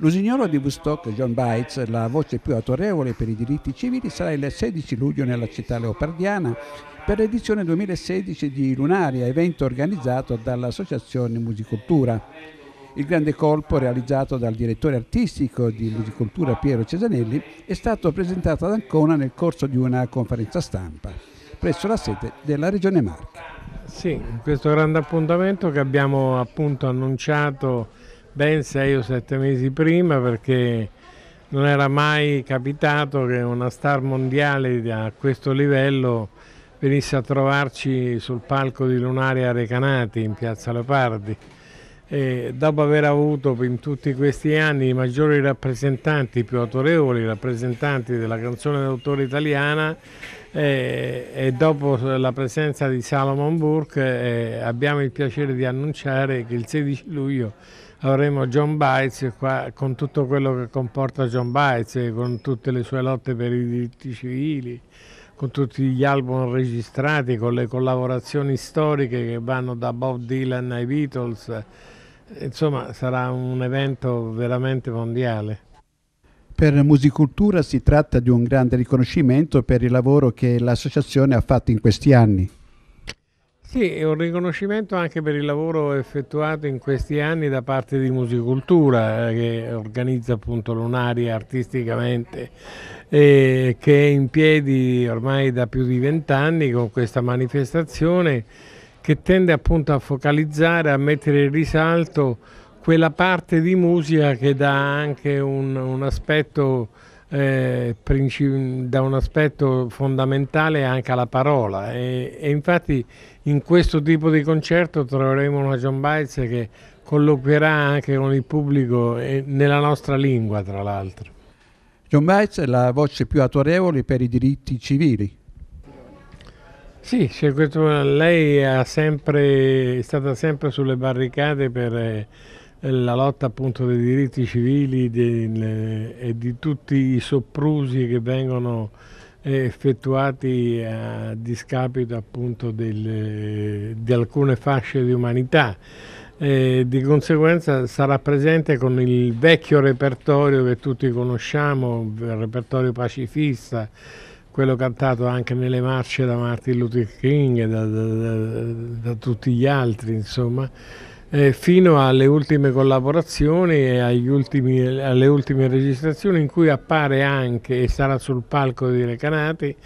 L'usignolo di Woodstock, John Bites, la voce più autorevole per i diritti civili, sarà il 16 luglio nella città leopardiana per l'edizione 2016 di Lunaria, evento organizzato dall'Associazione Musicultura. Il grande colpo realizzato dal direttore artistico di Musicultura Piero Cesanelli è stato presentato ad Ancona nel corso di una conferenza stampa presso la sede della Regione Marche. Sì, questo grande appuntamento che abbiamo appunto annunciato ben sei o sette mesi prima perché non era mai capitato che una star mondiale a questo livello venisse a trovarci sul palco di Lunaria Recanati in piazza Leopardi. E dopo aver avuto in tutti questi anni i maggiori rappresentanti, i più autorevoli rappresentanti della canzone d'autore italiana e, e, dopo la presenza di Salomon Burke eh, abbiamo il piacere di annunciare che il 16 luglio avremo John Bites qua, con tutto quello che comporta John Bites, con tutte le sue lotte per i diritti civili, con tutti gli album registrati, con le collaborazioni storiche che vanno da Bob Dylan ai Beatles. Insomma, sarà un evento veramente mondiale. Per Musicultura si tratta di un grande riconoscimento per il lavoro che l'associazione ha fatto in questi anni. Sì, è un riconoscimento anche per il lavoro effettuato in questi anni da parte di Musicultura, eh, che organizza appunto Lunaria artisticamente, e che è in piedi ormai da più di vent'anni con questa manifestazione che tende appunto a focalizzare, a mettere in risalto quella parte di musica che dà anche un, un aspetto eh, da un aspetto fondamentale anche alla parola e, e, infatti in questo tipo di concerto troveremo una John Bites che colloquierà anche con il pubblico e nella nostra lingua tra l'altro. John Bites è la voce più autorevole per i diritti civili. Sì, questo, lei sempre, è stata sempre sulle barricate per eh, la lotta appunto dei diritti civili del, e di tutti i soprusi che vengono eh, effettuati a discapito appunto del, di alcune fasce di umanità. Eh, di conseguenza sarà presente con il vecchio repertorio che tutti conosciamo, il repertorio pacifista, quello cantato anche nelle marce da Martin Luther King e da, da, da, da tutti gli altri, insomma eh, fino alle ultime collaborazioni e ultimi, alle ultime registrazioni in cui appare anche e sarà sul palco di Recanati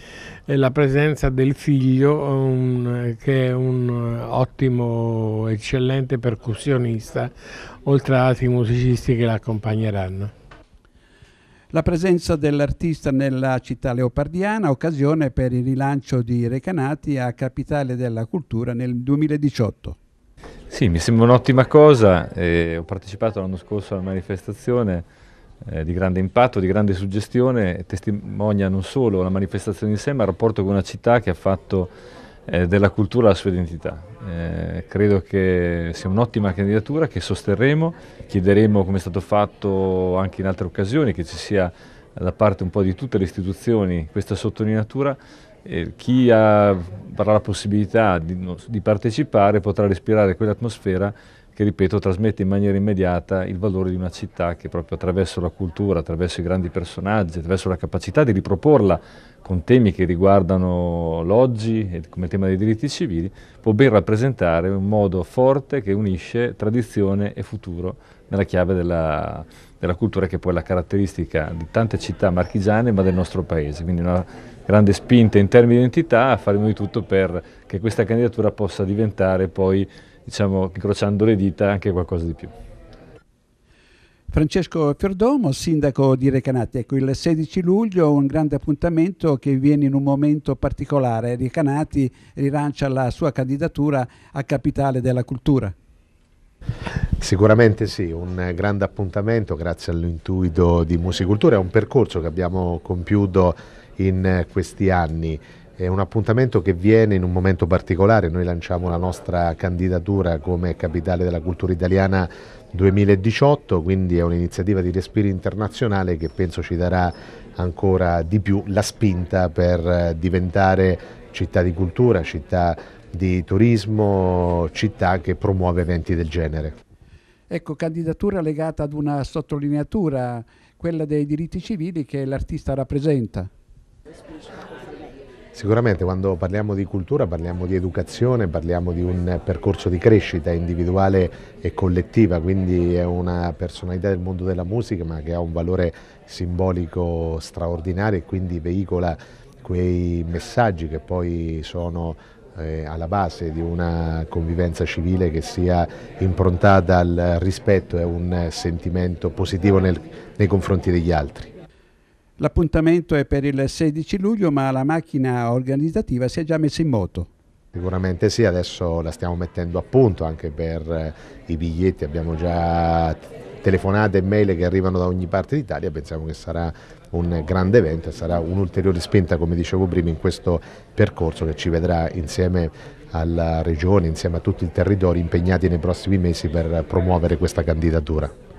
eh, la presenza del figlio un, che è un ottimo, eccellente percussionista oltre ad altri musicisti che l'accompagneranno. La presenza dell'artista nella città leopardiana, occasione per il rilancio di Recanati a Capitale della Cultura nel 2018. Sì, mi sembra un'ottima cosa, eh, ho partecipato l'anno scorso alla manifestazione eh, di grande impatto, di grande suggestione, testimonia non solo la manifestazione in sé, ma il rapporto con una città che ha fatto eh, della cultura la sua identità. Eh, credo che sia un'ottima candidatura che sosterremo, chiederemo come è stato fatto anche in altre occasioni che ci sia da parte un po' di tutte le istituzioni questa sottolineatura eh, chi ha, avrà la possibilità di, di, partecipare potrà respirare quell'atmosfera che, ripeto, trasmette in maniera immediata il valore di una città che proprio attraverso la cultura, attraverso i grandi personaggi, attraverso la capacità di riproporla con temi che riguardano l'oggi come tema dei diritti civili, può ben rappresentare un modo forte che unisce tradizione e futuro nella chiave della, della cultura che poi è la caratteristica di tante città marchigiane ma del nostro paese. Quindi una grande spinta in termini di identità, faremo di tutto per che questa candidatura possa diventare poi, diciamo, incrociando le dita, anche qualcosa di più. Francesco Ferdomo, sindaco di Recanati, ecco il 16 luglio un grande appuntamento che viene in un momento particolare, Recanati rilancia la sua candidatura a Capitale della Cultura. Sicuramente sì, un grande appuntamento grazie all'intuito di Musicultura, è un percorso che abbiamo compiuto in questi anni. È un appuntamento che viene in un momento particolare, noi lanciamo la nostra candidatura come Capitale della Cultura Italiana 2018, quindi è un'iniziativa di respiro internazionale che penso ci darà ancora di più la spinta per diventare città di cultura, città di turismo, città che promuove eventi del genere. Ecco, candidatura legata ad una sottolineatura, quella dei diritti civili che l'artista rappresenta. Sicuramente quando parliamo di cultura parliamo di educazione, parliamo di un percorso di crescita individuale e collettiva, quindi è una personalità del mondo della musica ma che ha un valore simbolico straordinario e quindi veicola quei messaggi che poi sono eh, alla base di una convivenza civile che sia improntata al rispetto e a un sentimento positivo nel, nei confronti degli altri. L'appuntamento è per il 16 luglio, ma la macchina organizzativa si è già messa in moto. Sicuramente sì, adesso la stiamo mettendo a punto anche per eh, i biglietti, abbiamo già telefonate e mail che arrivano da ogni parte d'Italia, pensiamo che sarà un grande evento e sarà un'ulteriore spinta, come dicevo prima, in questo percorso che ci vedrà insieme alla regione, insieme a tutto il territorio impegnati nei prossimi mesi per promuovere questa candidatura.